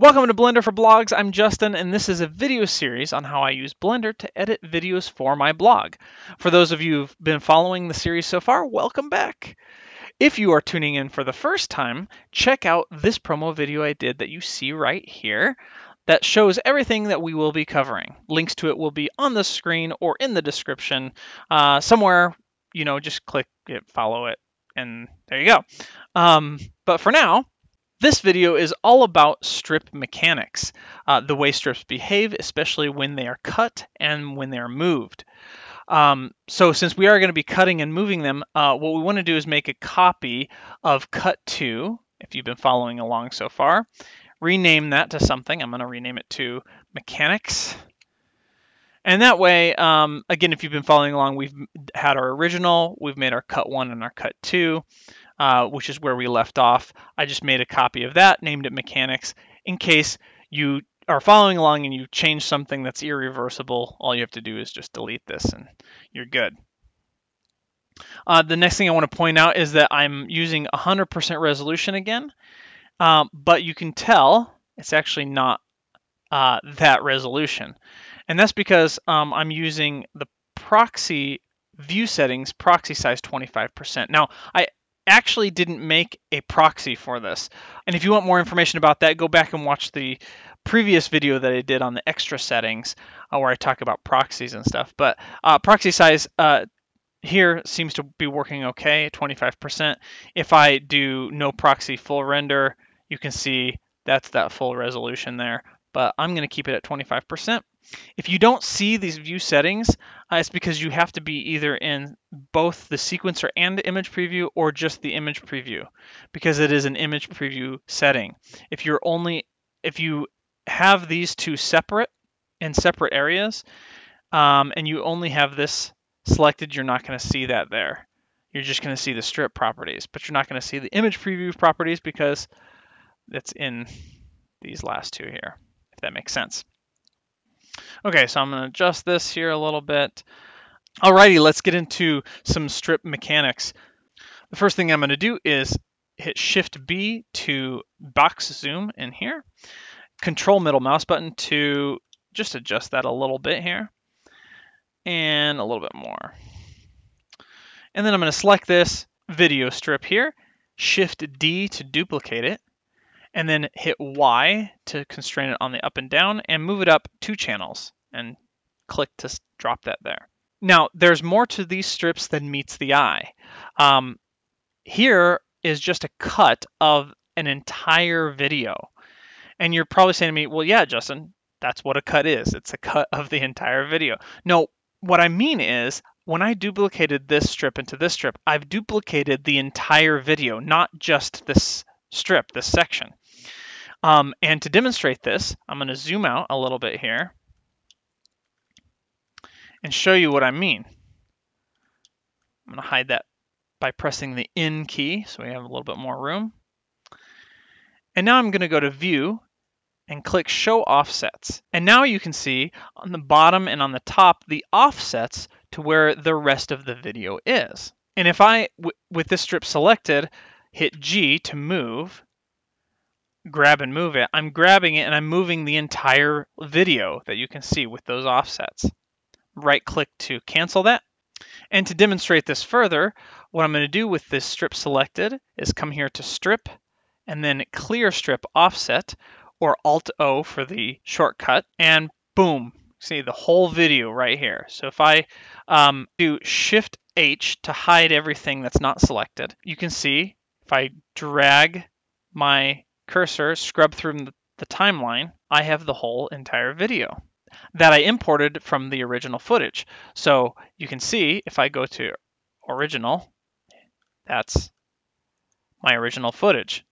Welcome to Blender for Blogs. I'm Justin, and this is a video series on how I use Blender to edit videos for my blog. For those of you who've been following the series so far, welcome back. If you are tuning in for the first time, check out this promo video I did that you see right here that shows everything that we will be covering. Links to it will be on the screen or in the description uh, somewhere. You know, just click it, follow it, and there you go. Um, but for now, this video is all about strip mechanics, uh, the way strips behave, especially when they are cut and when they are moved. Um, so since we are going to be cutting and moving them, uh, what we want to do is make a copy of cut 2, if you've been following along so far. Rename that to something. I'm going to rename it to mechanics. And that way, um, again, if you've been following along, we've had our original, we've made our cut 1 and our cut 2 uh, which is where we left off. I just made a copy of that, named it mechanics, in case you are following along and you change something that's irreversible, all you have to do is just delete this and you're good. Uh, the next thing I want to point out is that I'm using 100% resolution again, um, but you can tell it's actually not uh, that resolution. And that's because um, I'm using the proxy view settings proxy size 25%. Now, I actually didn't make a proxy for this. And if you want more information about that, go back and watch the previous video that I did on the extra settings uh, where I talk about proxies and stuff. But uh, proxy size uh, here seems to be working okay, 25%. If I do no proxy full render, you can see that's that full resolution there. But I'm going to keep it at 25%. If you don't see these view settings, uh, it's because you have to be either in both the sequencer and the image preview or just the image preview because it is an image preview setting. If you're only, if you have these two separate in separate areas um, and you only have this selected, you're not going to see that there. You're just going to see the strip properties, but you're not going to see the image preview properties because it's in these last two here, if that makes sense. Okay, so I'm going to adjust this here a little bit. Alrighty, let's get into some strip mechanics. The first thing I'm going to do is hit Shift B to box zoom in here. Control middle mouse button to just adjust that a little bit here. And a little bit more. And then I'm going to select this video strip here. Shift D to duplicate it and then hit Y to constrain it on the up and down and move it up two channels and click to drop that there. Now, there's more to these strips than meets the eye. Um, here is just a cut of an entire video. And you're probably saying to me, well, yeah, Justin, that's what a cut is. It's a cut of the entire video. No, what I mean is when I duplicated this strip into this strip, I've duplicated the entire video, not just this strip, this section. Um, and to demonstrate this, I'm going to zoom out a little bit here and show you what I mean. I'm going to hide that by pressing the N key so we have a little bit more room. And now I'm going to go to view and click show offsets. And now you can see on the bottom and on the top the offsets to where the rest of the video is. And if I, with this strip selected, hit G to move, grab and move it, I'm grabbing it and I'm moving the entire video that you can see with those offsets. Right click to cancel that. And to demonstrate this further, what I'm going to do with this strip selected is come here to strip and then clear strip offset or alt O for the shortcut and boom, see the whole video right here. So if I um, do shift H to hide everything that's not selected, you can see if I drag my cursor, scrub through the timeline, I have the whole entire video that I imported from the original footage. So you can see if I go to original, that's my original footage.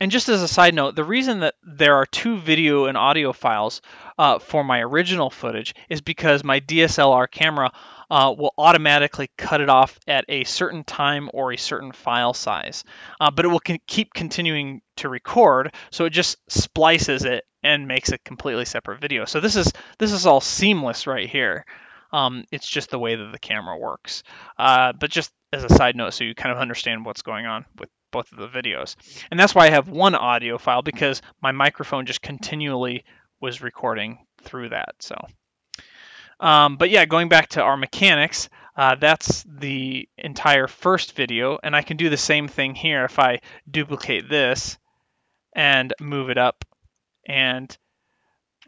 And just as a side note, the reason that there are two video and audio files uh, for my original footage is because my DSLR camera uh, will automatically cut it off at a certain time or a certain file size. Uh, but it will con keep continuing to record, so it just splices it and makes a completely separate video. So this is this is all seamless right here. Um, it's just the way that the camera works. Uh, but just as a side note, so you kind of understand what's going on with both of the videos. And that's why I have one audio file because my microphone just continually was recording through that. So, um, but yeah, going back to our mechanics, uh, that's the entire first video, and I can do the same thing here if I duplicate this and move it up and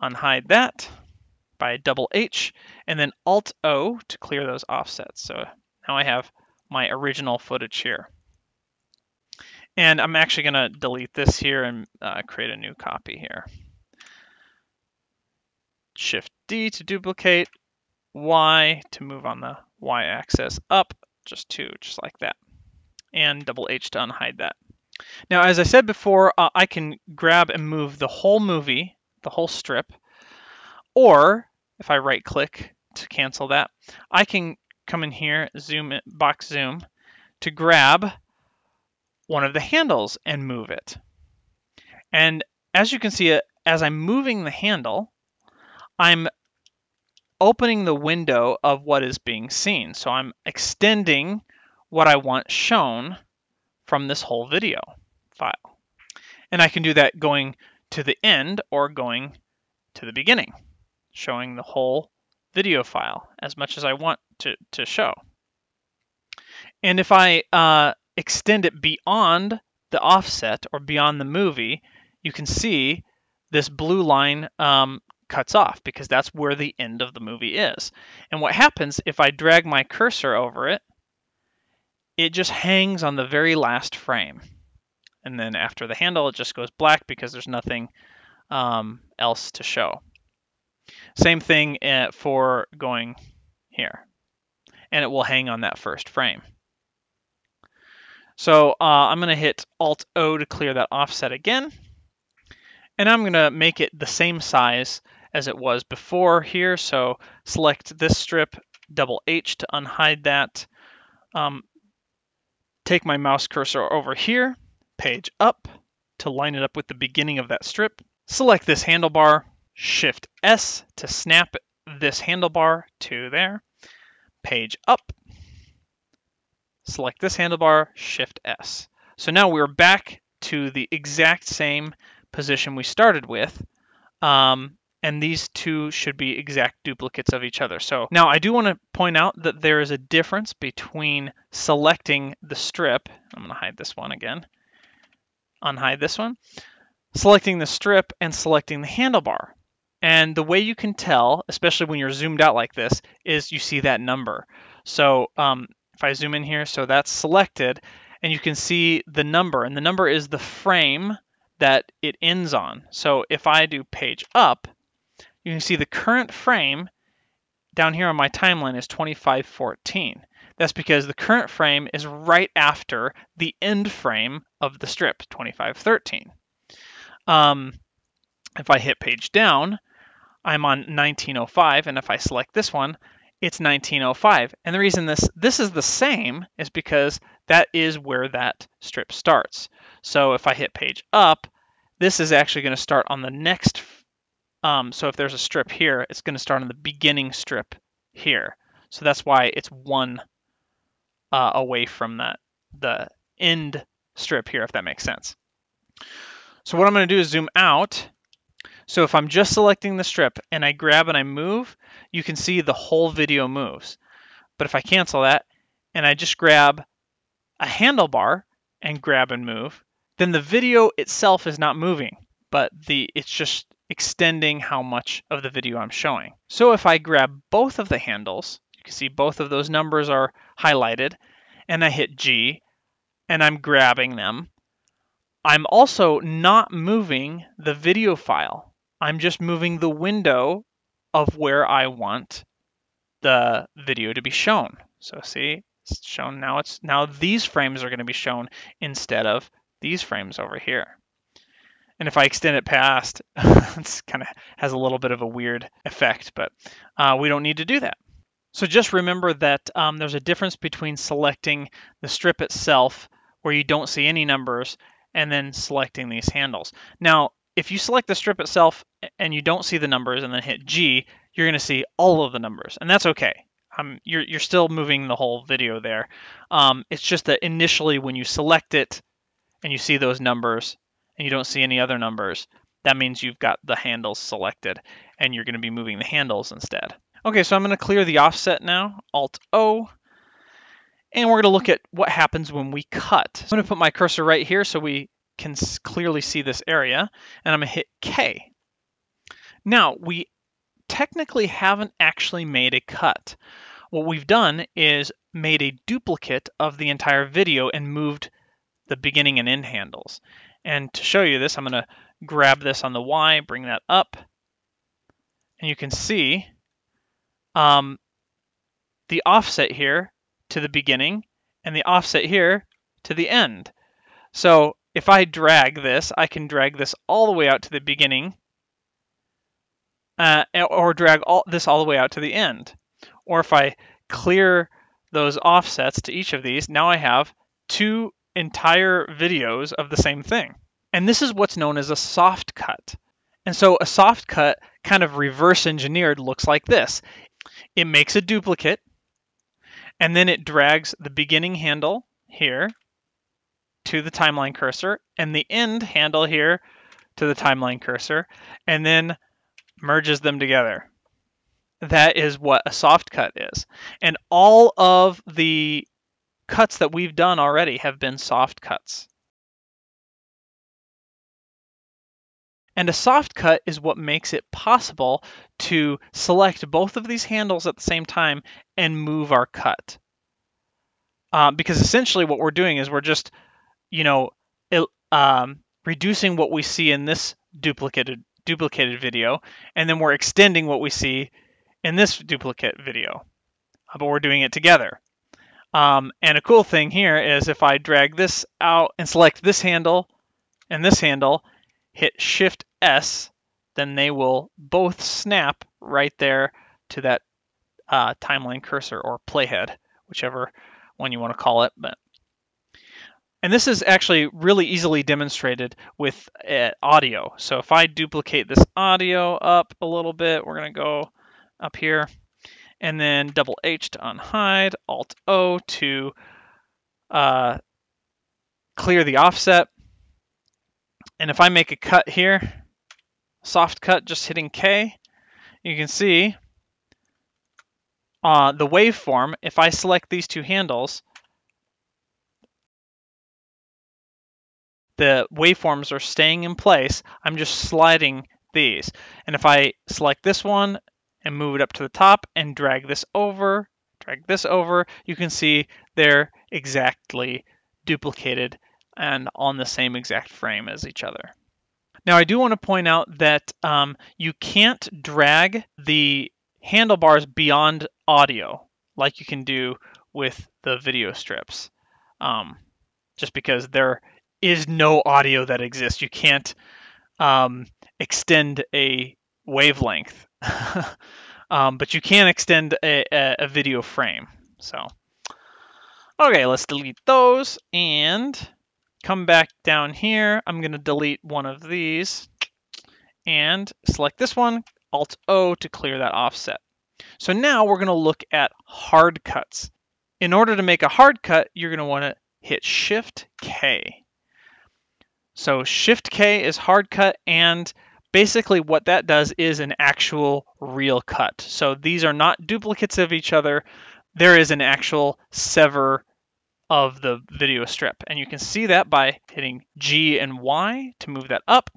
unhide that by double H, and then Alt O to clear those offsets. So now I have my original footage here. And I'm actually going to delete this here and uh, create a new copy here. Shift D to duplicate, Y to move on the Y axis up, just two, just like that. And double H to unhide that. Now, as I said before, uh, I can grab and move the whole movie, the whole strip, or if I right click to cancel that, I can come in here, zoom it, box zoom, to grab one of the handles and move it. And as you can see, uh, as I'm moving the handle, I'm opening the window of what is being seen. So I'm extending what I want shown from this whole video file. And I can do that going to the end or going to the beginning, showing the whole video file as much as I want to, to show. And if I uh, extend it beyond the offset or beyond the movie, you can see this blue line um, cuts off because that's where the end of the movie is. And what happens if I drag my cursor over it, it just hangs on the very last frame. And then after the handle, it just goes black because there's nothing um, else to show. Same thing uh, for going here. And it will hang on that first frame. So uh, I'm going to hit Alt-O to clear that offset again. And I'm going to make it the same size as it was before here. So select this strip, double H to unhide that. Um, take my mouse cursor over here, page up to line it up with the beginning of that strip. Select this handlebar, Shift S to snap this handlebar to there. Page up, select this handlebar, Shift S. So now we're back to the exact same position we started with. Um, and these two should be exact duplicates of each other. So now I do want to point out that there is a difference between selecting the strip. I'm going to hide this one again. Unhide this one. Selecting the strip and selecting the handlebar. And the way you can tell, especially when you're zoomed out like this, is you see that number. So um, if I zoom in here, so that's selected, and you can see the number, and the number is the frame that it ends on. So if I do page up, you can see the current frame down here on my timeline is 2514. That's because the current frame is right after the end frame of the strip, 2513. Um, if I hit page down, I'm on 1905, and if I select this one, it's 1905. And the reason this this is the same is because that is where that strip starts. So if I hit page up, this is actually going to start on the next. Um, so if there's a strip here, it's going to start on the beginning strip here. So that's why it's one uh, away from that the end strip here, if that makes sense. So what I'm going to do is zoom out so if I'm just selecting the strip and I grab and I move, you can see the whole video moves. But if I cancel that and I just grab a handlebar and grab and move, then the video itself is not moving, but the it's just extending how much of the video I'm showing. So if I grab both of the handles, you can see both of those numbers are highlighted, and I hit G, and I'm grabbing them, I'm also not moving the video file. I'm just moving the window of where I want the video to be shown. So see, it's shown now it's now these frames are going to be shown instead of these frames over here. And if I extend it past, it's kind of has a little bit of a weird effect, but uh, we don't need to do that. So just remember that um, there's a difference between selecting the strip itself where you don't see any numbers and then selecting these handles. Now, if you select the strip itself and you don't see the numbers and then hit G, you're going to see all of the numbers, and that's okay. Um, you're, you're still moving the whole video there. Um, it's just that initially when you select it, and you see those numbers and you don't see any other numbers, that means you've got the handles selected and you're going to be moving the handles instead. Okay, so I'm going to clear the offset now, Alt-O, and we're going to look at what happens when we cut. I'm going to put my cursor right here so we can clearly see this area, and I'm going to hit K. Now, we technically haven't actually made a cut. What we've done is made a duplicate of the entire video and moved the beginning and end handles. And to show you this, I'm going to grab this on the Y, bring that up, and you can see um, the offset here to the beginning and the offset here to the end. So if I drag this, I can drag this all the way out to the beginning uh, or drag all this all the way out to the end. Or if I clear those offsets to each of these, now I have two entire videos of the same thing. And this is what's known as a soft cut. And so a soft cut kind of reverse engineered looks like this. It makes a duplicate and then it drags the beginning handle here to the timeline cursor and the end handle here to the timeline cursor and then merges them together. That is what a soft cut is. And all of the cuts that we've done already have been soft cuts. And a soft cut is what makes it possible to select both of these handles at the same time and move our cut. Uh, because essentially what we're doing is we're just, you know, it, um, reducing what we see in this duplicated duplicated video, and then we're extending what we see in this duplicate video, uh, but we're doing it together. Um, and a cool thing here is if I drag this out and select this handle and this handle, hit Shift S, then they will both snap right there to that uh, timeline cursor or playhead, whichever one you want to call it. But and this is actually really easily demonstrated with uh, audio. So if I duplicate this audio up a little bit, we're going to go up here and then double H to unhide, Alt O to uh, clear the offset. And if I make a cut here, soft cut just hitting K, you can see uh, the waveform, if I select these two handles, the waveforms are staying in place. I'm just sliding these. And if I select this one and move it up to the top and drag this over, drag this over, you can see they're exactly duplicated and on the same exact frame as each other. Now I do want to point out that um, you can't drag the handlebars beyond audio like you can do with the video strips. Um, just because there is no audio that exists. You can't um, extend a wavelength, um, but you can extend a, a, a video frame. So, okay, let's delete those and come back down here. I'm going to delete one of these and select this one, Alt O to clear that offset. So now we're going to look at hard cuts. In order to make a hard cut, you're going to want to hit Shift K. So Shift K is hard cut and basically what that does is an actual real cut. So these are not duplicates of each other. There is an actual sever of the video strip. And you can see that by hitting G and Y to move that up.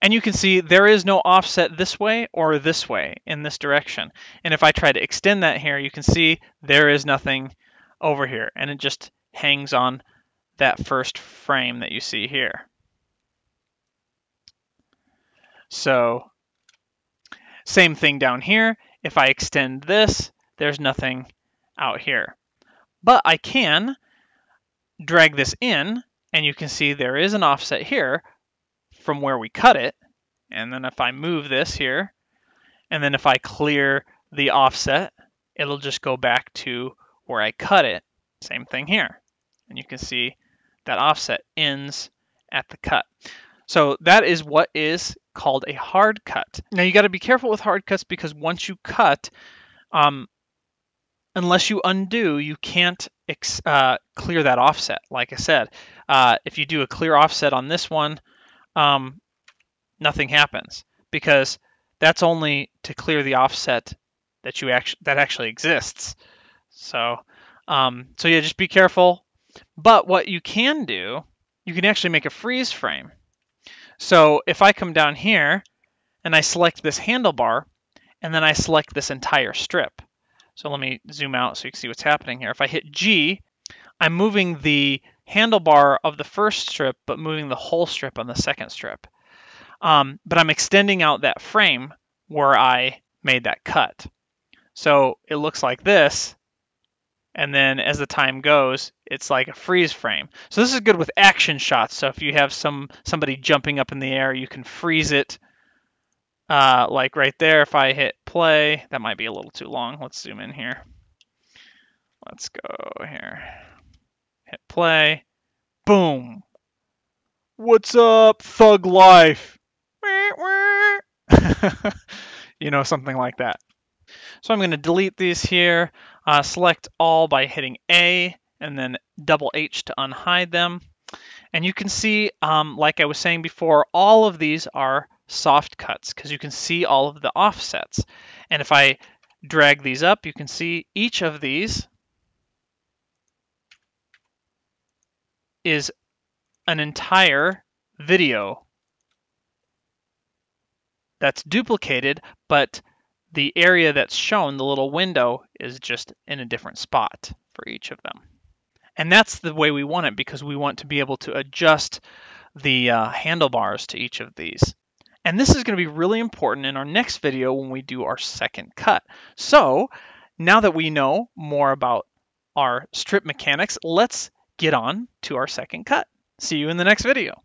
And you can see there is no offset this way or this way in this direction. And if I try to extend that here, you can see there is nothing over here. And it just hangs on that first frame that you see here. So same thing down here. If I extend this, there's nothing out here. But I can drag this in and you can see there is an offset here from where we cut it. And then if I move this here, and then if I clear the offset, it'll just go back to where I cut it. Same thing here. And you can see that offset ends at the cut. So that is what is called a hard cut. Now you got to be careful with hard cuts because once you cut, um, unless you undo, you can't uh, clear that offset. Like I said, uh, if you do a clear offset on this one, um, nothing happens because that's only to clear the offset that you actually that actually exists. So, um, so yeah, just be careful. But what you can do, you can actually make a freeze frame. So if I come down here and I select this handlebar, and then I select this entire strip. So let me zoom out so you can see what's happening here. If I hit G, I'm moving the handlebar of the first strip, but moving the whole strip on the second strip. Um, but I'm extending out that frame where I made that cut. So it looks like this, and then as the time goes, it's like a freeze frame. So this is good with action shots. So if you have some somebody jumping up in the air, you can freeze it. Uh, like right there, if I hit play, that might be a little too long. Let's zoom in here. Let's go here. Hit play. Boom. What's up, thug life? you know, something like that. So I'm going to delete these here, uh, select all by hitting A, and then double H to unhide them. And you can see, um, like I was saying before, all of these are soft cuts because you can see all of the offsets. And if I drag these up, you can see each of these is an entire video that's duplicated, but the area that's shown, the little window, is just in a different spot for each of them. And that's the way we want it because we want to be able to adjust the uh, handlebars to each of these. And this is going to be really important in our next video when we do our second cut. So now that we know more about our strip mechanics, let's get on to our second cut. See you in the next video.